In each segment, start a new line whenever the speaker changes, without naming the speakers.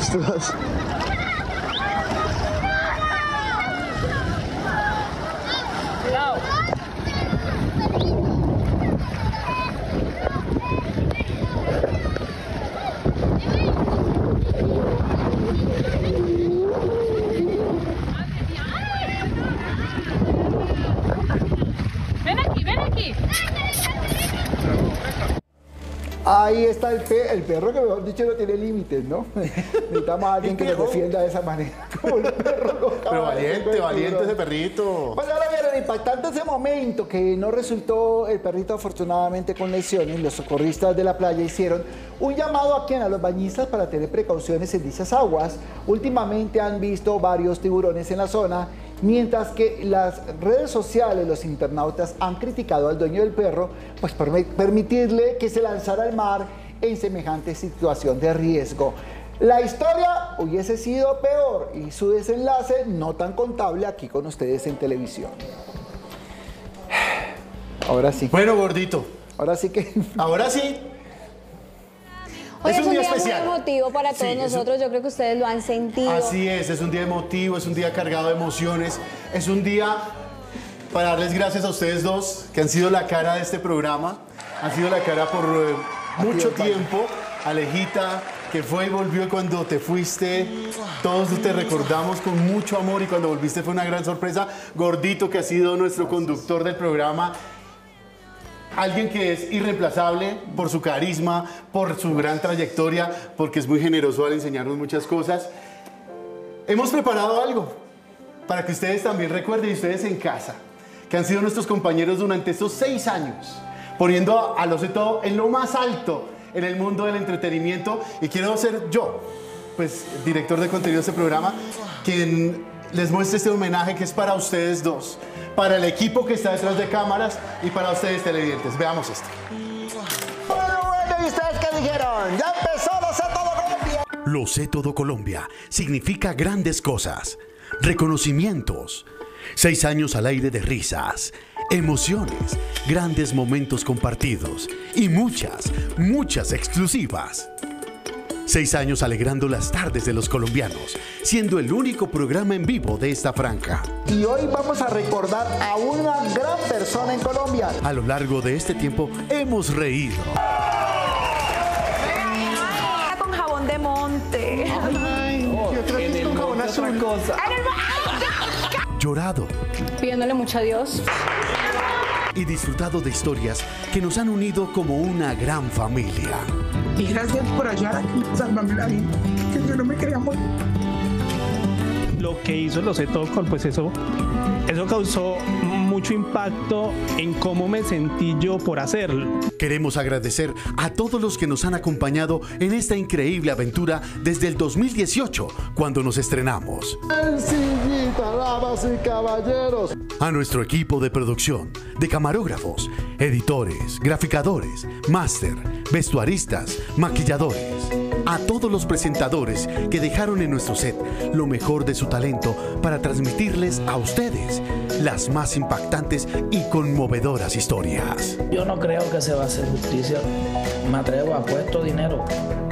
Stress.
Ahí está el, pe- el perro que mejor dicho no tiene límites, ¿no? Necesitamos a alguien que nos defienda de esa manera. Como el perro
Pero valiente,
con
valiente ese perrito.
Pues ahora vieron, impactante ese momento que no resultó el perrito afortunadamente con lesiones. Los socorristas de la playa hicieron un llamado a quien a los bañistas para tener precauciones en dichas aguas. Últimamente han visto varios tiburones en la zona, mientras que las redes sociales, los internautas han criticado al dueño del perro, pues por permitirle que se lanzara al mar en semejante situación de riesgo. La historia hubiese sido peor y su desenlace no tan contable aquí con ustedes en televisión. Ahora sí,
Bueno, gordito,
ahora sí que
ahora sí.
Hoy
Es
es
un
un
día
día,
especial.
muy emotivo para
Sí,
todos
un-
nosotros. Yo creo que ustedes lo han sentido.
Así es, es un día emotivo, es un día cargado de emociones, es un día para darles gracias a ustedes dos, que han sido la cara de este programa, han sido la cara por eh, mucho tiempo. Alejita, que fue y volvió cuando te fuiste, todos te recordamos con mucho amor y cuando volviste fue una gran sorpresa. Gordito, que ha sido nuestro conductor del programa, Alguien que es irreemplazable por su carisma, por su gran trayectoria, porque es muy generoso al enseñarnos muchas cosas. Hemos preparado algo para que ustedes también recuerden, y ustedes en casa, que han sido nuestros compañeros durante estos seis años, poniendo a, a lo sé todo en lo más alto en el mundo del entretenimiento. Y quiero ser yo, pues, director de contenido de este programa, quien les muestre este homenaje que es para ustedes dos, para el equipo que está detrás de cámaras y para ustedes televidentes. Veamos esto.
Bueno, bueno, ¿y ustedes qué dijeron? Ya empezó, no sé todo Colombia.
Lo sé todo Colombia significa grandes cosas, reconocimientos, seis años al aire de risas, emociones, grandes momentos compartidos y muchas, muchas exclusivas. Seis años alegrando las tardes de los colombianos, siendo el único programa en vivo de esta franja.
Y hoy vamos a recordar a una gran persona en Colombia.
A lo largo de este tiempo hemos reído,
con jabón de monte.
llorado
Pidiéndole mucho a Dios.
y disfrutado de historias que nos han unido como una gran familia.
Y gracias por ayudar a salvarme la vida, que yo no me quería morir.
lo que hizo Lo sé todo con pues eso eso causó mucho impacto en cómo me sentí yo por hacerlo.
Queremos agradecer a todos los que nos han acompañado en esta increíble aventura desde el 2018, cuando nos estrenamos.
Sencillita, damas y caballeros.
A nuestro equipo de producción, de camarógrafos, editores, graficadores, máster, vestuaristas, maquilladores. A todos los presentadores que dejaron en nuestro set lo mejor de su talento para transmitirles a ustedes las más impactantes y conmovedoras historias.
Yo no creo que se va a hacer justicia. Me atrevo, apuesto dinero.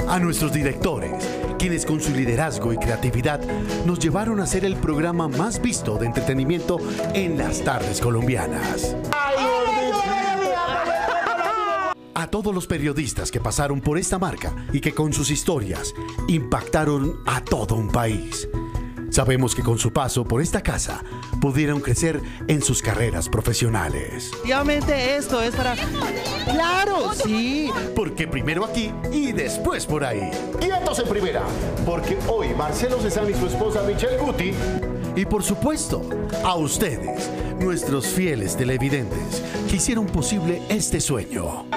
A nuestros directores, quienes con su liderazgo y creatividad nos llevaron a ser el programa más visto de entretenimiento en las tardes colombianas. Todos los periodistas que pasaron por esta marca y que con sus historias impactaron a todo un país. Sabemos que con su paso por esta casa pudieron crecer en sus carreras profesionales.
Efectivamente esto es para... ¡Claro! Sí.
Porque primero aquí y después por ahí.
Quietos en primera, porque hoy Marcelo Cezanne y su esposa Michelle Guti
Y por supuesto, a ustedes, nuestros fieles televidentes, que hicieron posible este sueño.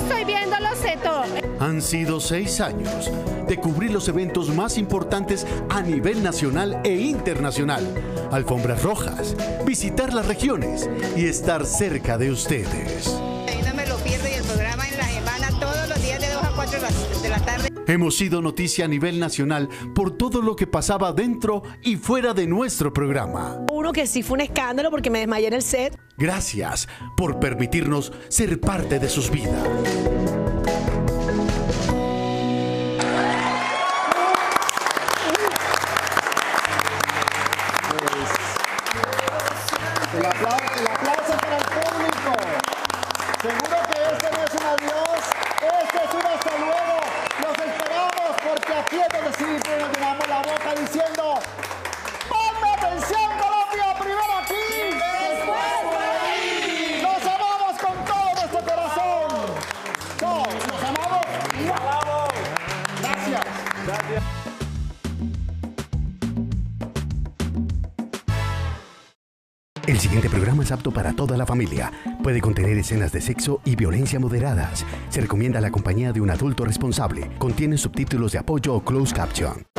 Estoy viendo Lo sé todo.
Han sido seis años de cubrir los eventos más importantes a nivel nacional e internacional. Alfombras rojas, visitar las regiones y estar cerca de ustedes.
De 2 a 4 horas.
de la tarde.
Hemos sido noticia a nivel nacional por todo lo que pasaba dentro y fuera de nuestro programa.
Uno que sí fue un escándalo porque me desmayé en el set.
Gracias por permitirnos ser parte de sus vidas. El siguiente programa es apto para toda la familia. Puede contener escenas de sexo y violencia moderadas. Se recomienda la compañía de un adulto responsable. Contiene subtítulos de apoyo o closed caption.